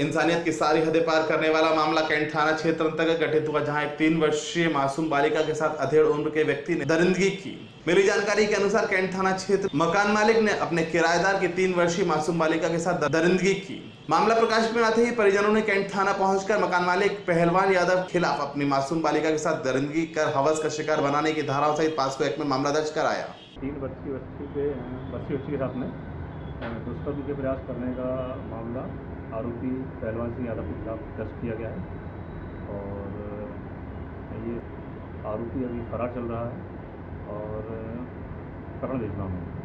इंसानियत की सारी हदें पार करने वाला मामला कैंट थाना क्षेत्र अंतर्गत गठित हुआ, जहाँ एक तीन वर्षीय मासूम बालिका के साथ अधेड़ उम्र के व्यक्ति ने दरिंदगी की। मिली जानकारी के अनुसार कैंट थाना क्षेत्र मकान मालिक ने अपने किराएदार की तीन वर्षीय मासूम बालिका के साथ दरिंदगी की। मामला प्रकाश में आते ही परिजनों ने कैंट थाना पहुंचकर मकान मालिक पहलवान यादव के खिलाफ अपनी मासूम बालिका के साथ दरिंदगी कर हवस का शिकार बनाने की धाराओं सहित पास्को एक्ट में मामला दर्ज कराया। तीन वर्षीय बच्ची के बच्ची के साथ में दुष्कर्म के प्रयास करने का मामला आरोपी पहलवान सिंह यादव के खिलाफ दर्ज किया गया है और ये आरोपी अभी फरार चल रहा है और पकड़ भेजना है।